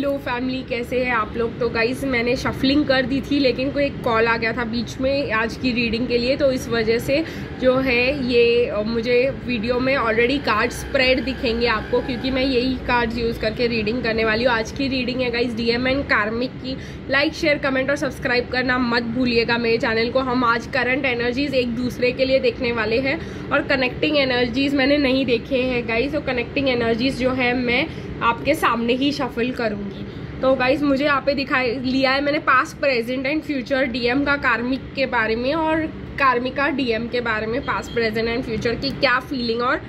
Hello family कैसे हैं आप लोग? तो गाइस मैंने शफलिंग कर दी थी, लेकिन कोई एक कॉल आ गया था बीच में आज की रीडिंग के लिए तो इस वजह से जो है ये मुझे वीडियो में ऑलरेडी कार्ड स्प्रेड दिखेंगे आपको, क्योंकि मैं यही कार्ड्स यूज़ करके रीडिंग करने वाली हूँ। आज की रीडिंग है गाइस डीएम एंड कार्मिक की। लाइक शेयर कमेंट और सब्सक्राइब करना मत भूलिएगा मेरे चैनल को। हम आज करंट एनर्जीज एक दूसरे के लिए देखने वाले हैं, और कनेक्टिंग एनर्जीज मैंने नहीं देखे हैं गाइज़ तो कनेक्टिंग एनर्जीज जो है मैं आपके सामने ही शफल करूँगी। तो गाइज़ मुझे यहाँ पे दिखाई लिया है मैंने past present and future DM का कार्मिक के बारे में और कार्मिका डीएम के बारे में पास प्रेजेंट एंड फ्यूचर की क्या फीलिंग और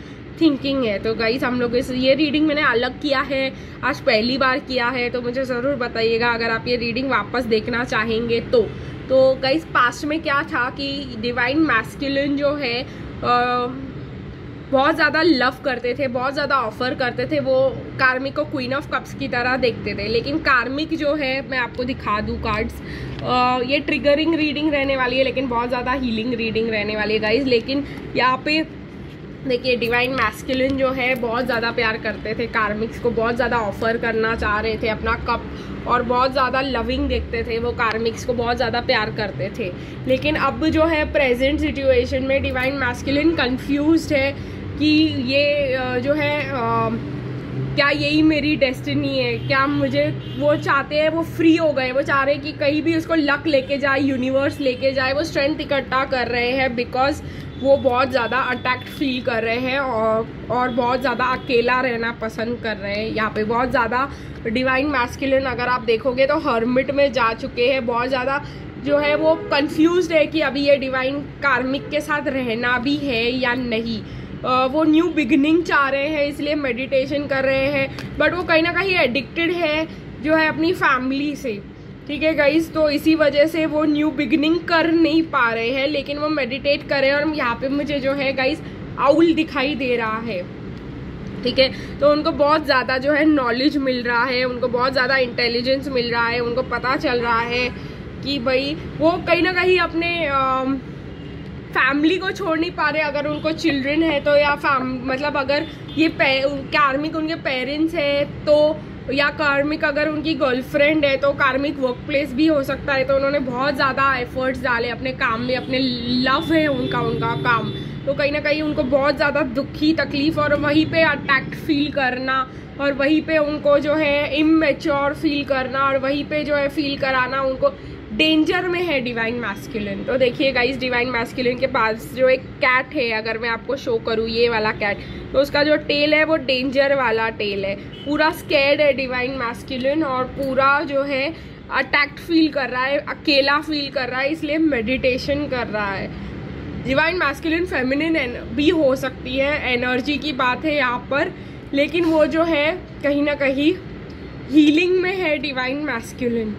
थिंकिंग है। तो गाइज़ हम लोग इस ये रीडिंग मैंने अलग किया है आज पहली बार किया है तो मुझे ज़रूर बताइएगा अगर आप ये रीडिंग वापस देखना चाहेंगे तो। तो गाइज़ पास्ट में क्या था कि डिवाइन मैस्कुलिन जो है आ, बहुत ज़्यादा लव करते थे, बहुत ज़्यादा ऑफ़र करते थे, वो कार्मिक को क्वीन ऑफ़ कप्स की तरह देखते थे। लेकिन कार्मिक जो है, मैं आपको दिखा दूँ कार्ड्स ये ट्रिगरिंग रीडिंग रहने वाली है, लेकिन बहुत ज़्यादा हीलिंग रीडिंग रहने वाली है गाइज़ लेकिन यहाँ पे, देखिए डिवाइन मैस्कुलिन जो है, बहुत ज़्यादा प्यार करते थे कार्मिक्स को, बहुत ज़्यादा ऑफ़र करना चाह रहे थे अपना कप और बहुत ज़्यादा लविंग देखते थे वो कार्मिक्स को, बहुत ज़्यादा प्यार करते थे। लेकिन अब जो है प्रेजेंट सिचुएशन में डिवाइन मैस्कुलिन कंफ्यूज है कि ये जो है क्या यही मेरी डेस्टिनी है? क्या मुझे वो चाहते हैं, वो फ्री हो गए, वो चाह रहे हैं कि कहीं भी उसको लक लेके जाए यूनिवर्स लेके जाए, वो स्ट्रेंथ इकट्ठा कर रहे हैं बिकॉज़ वो बहुत ज़्यादा अटैक्ट फील कर रहे हैं और और बहुत ज़्यादा अकेला रहना पसंद कर रहे हैं। यहाँ पे बहुत ज़्यादा डिवाइन मैस्कुलिन अगर आप देखोगे तो हर्मिट में जा चुके हैं। बहुत ज़्यादा जो है वो कंफ्यूज है कि अभी ये डिवाइन कार्मिक के साथ रहना भी है या नहीं। वो न्यू बिगनिंग चाह रहे हैं इसलिए मेडिटेशन कर रहे हैं बट वो कहीं ना कहीं एडिक्टेड है जो है अपनी फैमिली से। ठीक है गाइज़ तो इसी वजह से वो न्यू बिगनिंग कर नहीं पा रहे हैं लेकिन वो मेडिटेट कर रहे हैं और यहाँ पे मुझे जो है गाइज़ आउल दिखाई दे रहा है। ठीक है? तो उनको बहुत ज़्यादा जो है नॉलेज मिल रहा है उनको बहुत ज़्यादा इंटेलिजेंस मिल रहा है उनको पता चल रहा है कि भाई वो कहीं ना कहीं अपने आ, फैमिली को छोड़ नहीं पा रहे, अगर उनको चिल्ड्रन है तो या फैम मतलब अगर ये कार्मिक उनके पेरेंट्स है तो या कार्मिक अगर उनकी गर्लफ्रेंड है तो कार्मिक वर्क प्लेस भी हो सकता है। तो उन्होंने बहुत ज़्यादा एफर्ट्स डाले अपने काम में, अपने लव है उनका उनका काम। तो कहीं ना कहीं उनको बहुत ज़्यादा दुखी, तकलीफ़, और वहीं पे अटैक्ट फील करना, और वहीं पे उनको जो है इमेच्योर फील करना, और वहीं पे जो है फील कराना उनको। डेंजर में है डिवाइन मैस्कुलिन तो देखिए गाइस डिवाइन मैस्कुलिन के पास जो एक कैट है, अगर मैं आपको शो करूँ, ये वाला कैट तो उसका जो टेल है, वो डेंजर वाला टेल है. पूरा स्केर्ड है डिवाइन मैस्कुलिन और पूरा जो है अटैक्ट फील कर रहा है, अकेला फील कर रहा है, इसलिए मेडिटेशन कर रहा है. डिवाइन मैस्कुलिन फेमिनिन भी हो सकती है एनर्जी की बात है यहाँ पर, लेकिन वो जो है, कहीं ना कहीं हीलिंग में है डिवाइन मैस्कुलिन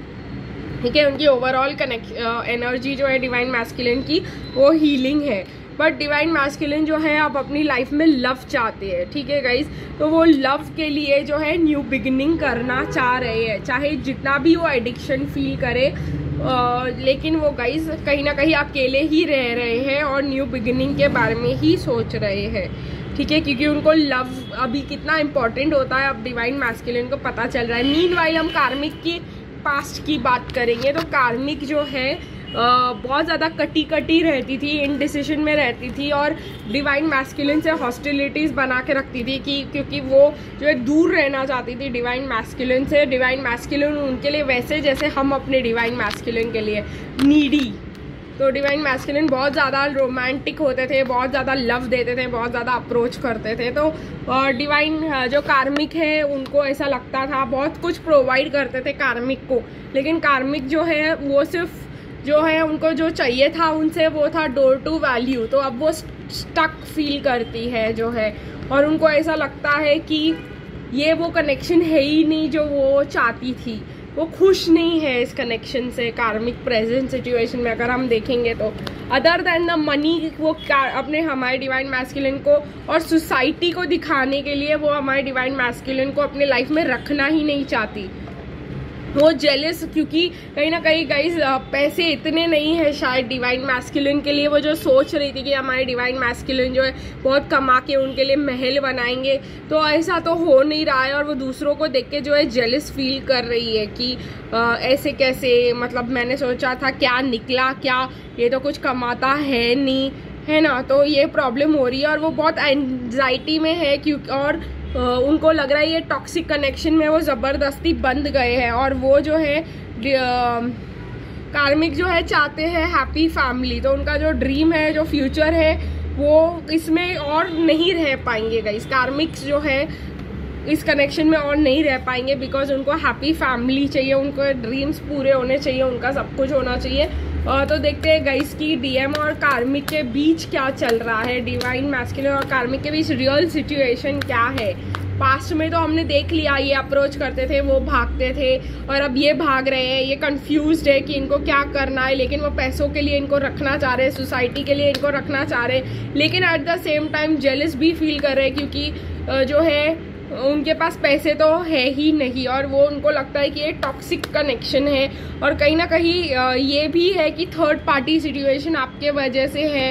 ठीक है उनकी ओवरऑल कनेक्ट एनर्जी जो है डिवाइन मैस्कुलिन की वो हीलिंग है। बट डिवाइन मैस्कुलिन जो है आप अपनी लाइफ में लव चाहते हैं ठीक है गाइज़ तो वो लव के लिए जो है न्यू बिगिनिंग करना चाह रहे हैं। चाहे जितना भी वो एडिक्शन फील करे आ, लेकिन वो गाइज़ कहीं ना कहीं अकेले ही रह रहे हैं और न्यू बिगिनिंग के बारे में ही सोच रहे हैं। ठीक है क्योंकि उनको लव अभी कितना इंपॉर्टेंट होता है अब डिवाइन मैस्कुलिन को पता चल रहा है। मीन हम कार्मिक की पास्ट की बात करेंगे तो कार्मिक जो है बहुत ज़्यादा कटी कटी रहती थी इन डिसीज़न में रहती थी और डिवाइन मैस्कुलिन से हॉस्टिलिटीज़ बना के रखती थी कि, क्योंकि वो जो है दूर रहना चाहती थी डिवाइन मैस्कुलिन से डिवाइन मैस्कुलिन उनके लिए वैसे जैसे हम अपने डिवाइन मैस्कुलिन के लिए नीडी तो डिवाइन मैस्कुलिन बहुत ज़्यादा रोमांटिक होते थे, बहुत ज़्यादा लव देते थे, बहुत ज़्यादा अप्रोच करते थे। तो डिवाइन जो कार्मिक है, उनको ऐसा लगता था, बहुत कुछ प्रोवाइड करते थे कार्मिक को। लेकिन कार्मिक जो है, वो सिर्फ़ जो है, उनको जो चाहिए था उनसे, वो था डोर टू वैल्यू तो अब वो स्टक फील करती है, जो है। और उनको ऐसा लगता है कि ये वो कनेक्शन है ही नहीं, जो वो चाहती थी। वो खुश नहीं है इस कनेक्शन से कार्मिक प्रेजेंट सिचुएशन में, अगर हम देखेंगे तो। अदर देन द मनी वो अपने हमारे डिवाइन मैस्किलिन को और सोसाइटी को दिखाने के लिए वो हमारे डिवाइन मैस्किलिन को अपने लाइफ में रखना ही नहीं चाहती। वो जेलिस क्योंकि कहीं ना कहीं गाइज़ पैसे इतने नहीं है शायद डिवाइन मैस्कुलिन के लिए। वो जो सोच रही थी कि हमारे डिवाइन मैस्कुलिन जो है बहुत कमा के उनके लिए महल बनाएँगे तो ऐसा तो हो नहीं रहा है। और वो दूसरों को देख के जो है जेलिस फील कर रही है कि आ, ऐसे कैसे मतलब मैंने सोचा था क्या निकला क्या ये तो कुछ कमाता है नहीं है ना? तो ये प्रॉब्लम हो रही है और वो बहुत एनजाइटी में है क्योंकि और उनको लग रहा है ये टॉक्सिक कनेक्शन में वो ज़बरदस्ती बंद गए हैं और वो जो है कार्मिक जो है चाहते हैं हैप्पी फैमिली तो उनका जो ड्रीम है, जो फ्यूचर है, वो इसमें और नहीं रह पाएँगे गई कार्मिक्स जो है, इस कनेक्शन में और नहीं रह पाएँगे बिकॉज़ उनको हैप्पी फैमिली चाहिए, उनको ड्रीम्स पूरे होने चाहिए, उनका सब कुछ होना चाहिए। तो देखते हैं गाइस की डीएम और कार्मिक के बीच क्या चल रहा है डिवाइन मैस्कुलिन और कार्मिक के बीच रियल सिचुएशन क्या है? पास्ट में तो हमने देख लिया, ये अप्रोच करते थे, वो भागते थे और अब ये भाग रहे हैं, ये कंफ्यूज है कि इनको क्या करना है, लेकिन वो पैसों के लिए इनको रखना चाह रहे हैं सोसाइटी के लिए इनको रखना चाह रहे हैं, लेकिन at the same time jealous भी फील कर रहे हैं क्योंकि जो है उनके पास पैसे तो है ही नहीं और वो उनको लगता है कि ये टॉक्सिक कनेक्शन है। और कहीं ना कहीं ये भी है कि थर्ड पार्टी सिचुएशन आपके वजह से है।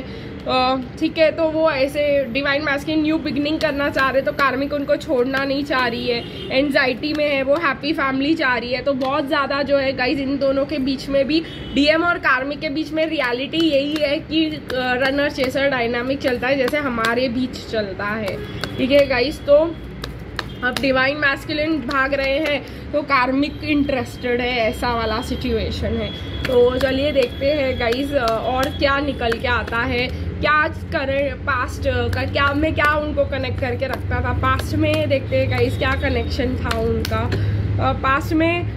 ठीक है तो वो ऐसे डिवाइन मैस्किन न्यू बिगनिंग करना चाह रहे तो कार्मिक उनको छोड़ना नहीं चाह रही है। एनजाइटी में है, वो हैप्पी फैमिली चाह रही है। तो बहुत ज़्यादा जो है गाइज़ इन दोनों के बीच में भी डीएम और कार्मिक के बीच में रियलिटी यही है कि रनर चेसर डायनामिक चलता है, जैसे हमारे बीच चलता है। ठीक है गाइज़ तो अब डिवाइन मैस्कुलिन भाग रहे हैं तो कार्मिक इंटरेस्टेड है, ऐसा वाला सिचुएशन है। तो चलिए देखते हैं गाइज़ और क्या निकल के आता है। क्या करें पास्ट का क्या, मैं क्या उनको कनेक्ट करके रखता था? पास्ट में देखते हैं गाइज़ क्या कनेक्शन था उनका? पास्ट में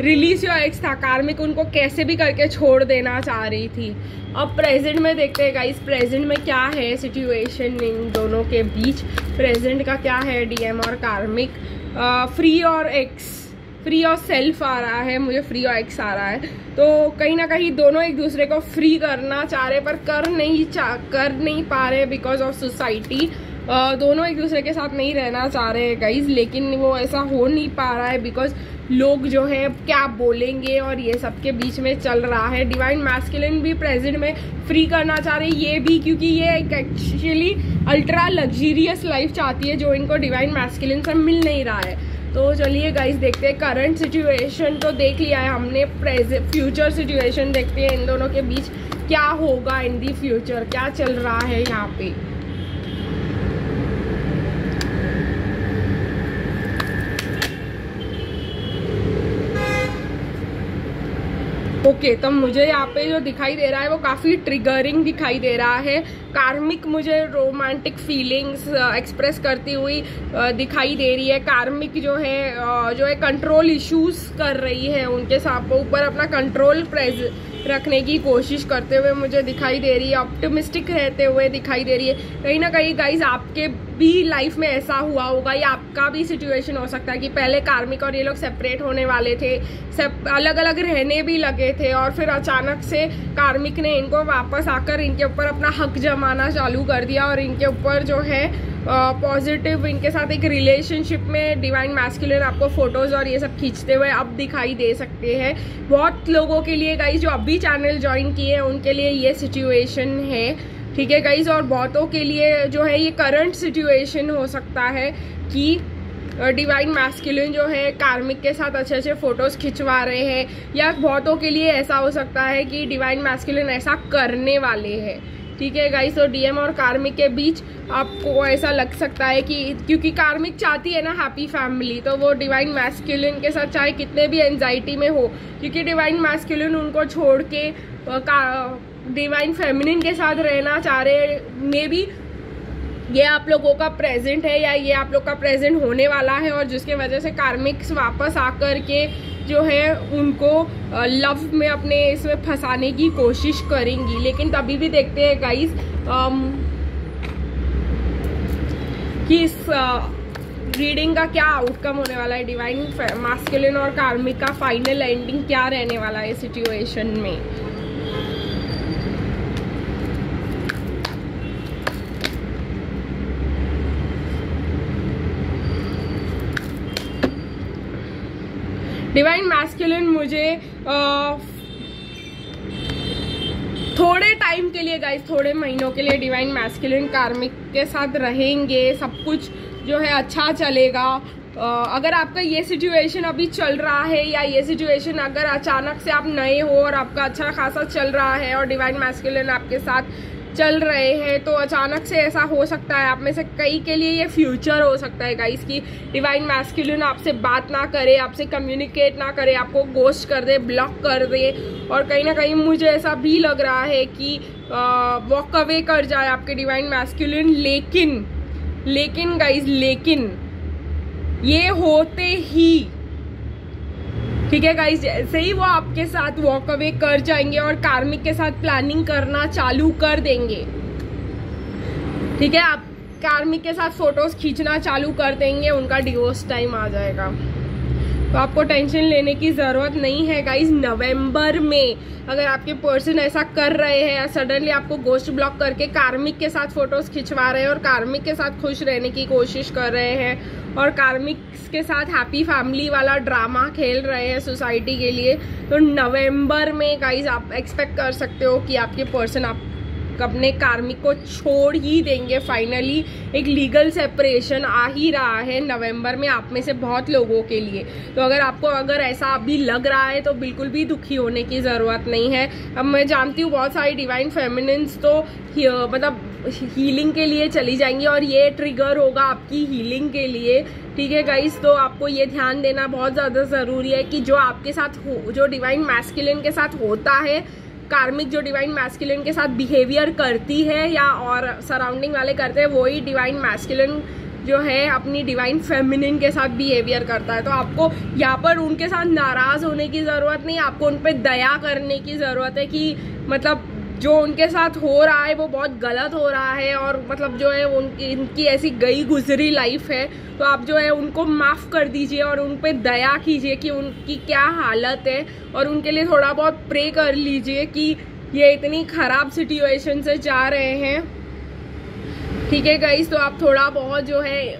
रिलीज़ योर एक्स था कार्मिक उनको कैसे भी करके छोड़ देना चाह रही थी। अब प्रेजेंट में देखते हैं गाइस प्रेजेंट में क्या है सिचुएशन इन दोनों के बीच? प्रेजेंट का क्या है डीएम और कार्मिक? फ्री और एक्स फ्री और सेल्फ आ रहा है, मुझे फ्री और एक्स आ रहा है। तो कहीं ना कहीं दोनों एक दूसरे को फ्री करना चाह रहे, पर कर नहीं चाह कर नहीं पा रहे बिकॉज़ ऑफ़ सोसाइटी दोनों एक दूसरे के साथ नहीं रहना चाह रहे हैं गाइज़ लेकिन वो ऐसा हो नहीं पा रहा है बिकॉज़ लोग जो है क्या बोलेंगे और ये सब के बीच में चल रहा है। डिवाइन मैस्कुलिन भी प्रेजेंट में फ्री करना चाह रहे, ये भी क्योंकि ये एक एक्चुअली अल्ट्रा लग्जीरियस लाइफ चाहती है जो इनको डिवाइन मैस्कुलिन से मिल नहीं रहा है। तो चलिए गाइस देखते हैं करंट सिचुएशन तो देख लिया है हमने प्रेजेंट फ्यूचर सिचुएशन देखते हैं इन दोनों के बीच क्या होगा इन दी फ्यूचर क्या चल रहा है यहाँ पे। ओके okay, तो मुझे यहाँ पे जो दिखाई दे रहा है वो काफ़ी ट्रिगरिंग दिखाई दे रहा है। कार्मिक मुझे रोमांटिक फीलिंग्स एक्सप्रेस करती हुई uh, दिखाई दे रही है। कार्मिक जो है uh, जो है कंट्रोल इश्यूज़ कर रही है उनके साथ। ऊपर अपना कंट्रोल प्रेज रखने की कोशिश करते हुए मुझे दिखाई दे रही है। ऑप्टिमिस्टिक रहते हुए दिखाई दे रही है। कहीं ना कहीं गाइज़ आपके भी लाइफ में ऐसा हुआ होगा या आपका भी सिचुएशन हो सकता है कि पहले कार्मिक और ये लोग सेपरेट होने वाले थे सब अलग अलग रहने भी लगे थे और फिर अचानक से कार्मिक ने इनको वापस आकर इनके ऊपर अपना हक जमाना चालू कर दिया और इनके ऊपर जो है पॉजिटिव uh, इनके साथ एक रिलेशनशिप में डिवाइन मैस्कुलर आपको फ़ोटोज़ और ये सब खींचते हुए अब दिखाई दे सकते हैं। बहुत लोगों के लिए गाइज़ जो अभी चैनल ज्वाइन किए हैं उनके लिए ये सिचुएशन है। ठीक है गाइज़ और बहुतों के लिए जो है ये करंट सिचुएशन हो सकता है कि डिवाइन मैस्कुलिन जो है कार्मिक के साथ अच्छे अच्छे फ़ोटोज़ खिंचवा रहे हैं, या बहुतों के लिए ऐसा हो सकता है कि डिवाइन मैस्कुलिन ऐसा करने वाले हैं। ठीक है गाइस तो डीएम और कार्मिक के बीच आपको ऐसा लग सकता है कि, क्योंकि कार्मिक चाहती है ना हैप्पी फैमिली तो वो डिवाइन मैस्कुलिन के साथ चाहे कितने भी एनजाइटी में हो, क्योंकि डिवाइन मैस्कुलिन उनको छोड़ के डिवाइन फेमिनिन के साथ रहना चाह रहे मे बी ये आप लोगों का प्रेजेंट है या ये आप लोग का प्रेजेंट होने वाला है और जिसके वजह से कार्मिक्स वापस आकर के जो है उनको लव में अपने इसमें फंसाने की कोशिश करेंगी। लेकिन तभी भी देखते हैं गाइस कि इस रीडिंग का क्या आउटकम होने वाला है। डिवाइन मास्कुलिन और कार्मिक का फाइनल एंडिंग क्या रहने वाला है सिचुएशन में? डिवाइन मैस्कुलिन मुझे आ, थोड़े टाइम के लिए गाइस थोड़े महीनों के लिए डिवाइन मैस्कुलिन कार्मिक के साथ रहेंगे सब कुछ जो है अच्छा चलेगा। अगर आपका ये सिचुएशन अभी चल रहा है या ये सिचुएशन अगर अचानक से आप नए हो और आपका अच्छा खासा चल रहा है और डिवाइन मैस्कुलिन आपके साथ चल रहे हैं तो अचानक से ऐसा हो सकता है। आप में से कई के लिए ये फ्यूचर हो सकता है गाइस की डिवाइन मैस्कुलिन आपसे बात ना करे, आपसे कम्युनिकेट ना करे, आपको गोस्ट कर दे ब्लॉक कर दे। और कहीं ना कहीं मुझे ऐसा भी लग रहा है कि वॉक अवे कर जाए आपके डिवाइन मैस्कुलिन लेकिन लेकिन गाइज़ लेकिन, ये होते ही ठीक है गाइज़ जैसे ही वो आपके साथ वॉक अवे कर जाएँगे और कार्मिक के साथ प्लानिंग करना चालू कर देंगे। ठीक है, आप कार्मिक के साथ फ़ोटोज़ खींचना चालू कर देंगे, उनका डिवोर्स टाइम आ जाएगा। तो आपको टेंशन लेने की ज़रूरत नहीं है गाइज़ नवंबर में अगर आपके पर्सन ऐसा कर रहे हैं, या सडनली आपको गोस्ट ब्लॉक करके कार्मिक के साथ फ़ोटोज़ खिंचवा रहे हैं और कार्मिक के साथ खुश रहने की कोशिश कर रहे हैं और कार्मिक के साथ हैप्पी फैमिली वाला ड्रामा खेल रहे हैं सोसाइटी के लिए तो नवंबर में गाइज़ आप एक्सपेक्ट कर सकते हो कि आपके पर्सन आप अपने कार्मिक को छोड़ ही देंगे। फाइनली एक लीगल सेपरेशन आ ही रहा है नवंबर में आप में से बहुत लोगों के लिए। तो अगर आपको अगर ऐसा अभी लग रहा है तो बिल्कुल भी दुखी होने की ज़रूरत नहीं है। अब मैं जानती हूँ बहुत सारी डिवाइन फेमिनिन्स तो मतलब हीलिंग के लिए चली जाएँगी और ये ट्रिगर होगा आपकी हीलिंग के लिए। ठीक है गाइस तो आपको ये ध्यान देना बहुत ज़्यादा ज़रूरी है कि जो आपके साथ हो, जो डिवाइन मैस्किलिन के साथ होता है कार्मिक जो डिवाइन मैस्कुलिन के साथ बिहेवियर करती है या और सराउंडिंग वाले करते हैं, वही डिवाइन मैस्कुलिन जो है अपनी डिवाइन फेमिनिन के साथ बिहेवियर करता है। तो आपको यहाँ पर उनके साथ नाराज़ होने की ज़रूरत नहीं, आपको उन पर दया करने की ज़रूरत है कि मतलब जो उनके साथ हो रहा है, वो बहुत गलत हो रहा है और मतलब जो है उनकी इनकी ऐसी गई गुजरी लाइफ है तो आप जो है उनको माफ़ कर दीजिए और उन पर दया कीजिए कि उनकी क्या हालत है और उनके लिए थोड़ा बहुत प्रे कर लीजिए कि ये इतनी ख़राब सिचुएशन से जा रहे हैं। ठीक है गाइस तो आप थोड़ा बहुत जो है आ,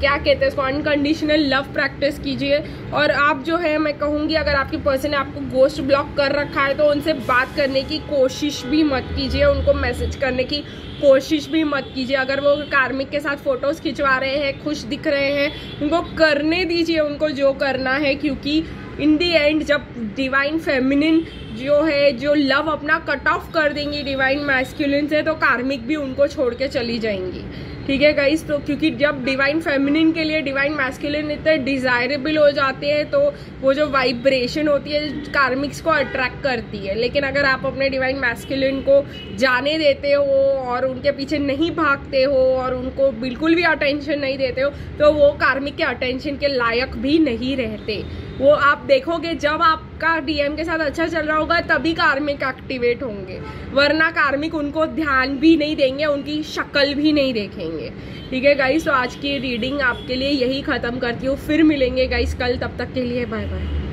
क्या कहते हैं इसको अनकंडीशनल लव प्रैक्टिस कीजिए। और आप जो है मैं कहूँगी अगर आपके पर्सन ने आपको गोस्ट ब्लॉक कर रखा है तो उनसे बात करने की कोशिश भी मत कीजिए उनको मैसेज करने की कोशिश भी मत कीजिए। अगर वो कार्मिक के साथ फ़ोटोज़ खिंचवा रहे हैं खुश दिख रहे हैं उनको करने दीजिए उनको जो करना है क्योंकि इन दी एंड जब डिवाइन फेमिनिन जो है, जो लव अपना कट ऑफ़ कर देंगी डिवाइन मैस्कुलिन से तो कार्मिक भी उनको छोड़ के चली जाएँगी। ठीक है गाइस तो क्योंकि जब डिवाइन फेमिनिन के लिए डिवाइन मैस्कुलिन इतने डिजायरेबल हो जाते हैं तो वो जो वाइब्रेशन होती है कार्मिक्स को अट्रैक्ट करती है। लेकिन अगर आप अपने डिवाइन मैस्कुलिन को जाने देते हो और उनके पीछे नहीं भागते हो और उनको बिल्कुल भी अटेंशन नहीं देते हो तो वो कार्मिक के अटेंशन के लायक भी नहीं रहते। वो आप देखोगे, जब आपका डीएम के साथ अच्छा चल रहा होगा, तभी कार्मिक एक्टिवेट होंगे। वरना कार्मिक उनको ध्यान भी नहीं देंगे, उनकी शक्ल भी नहीं देखेंगे। ठीक है गाइस तो आज की रीडिंग आपके लिए यही ख़त्म करती हूँ। फिर मिलेंगे गाइस कल, तब तक के लिए बाय बाय